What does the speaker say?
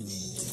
Mm.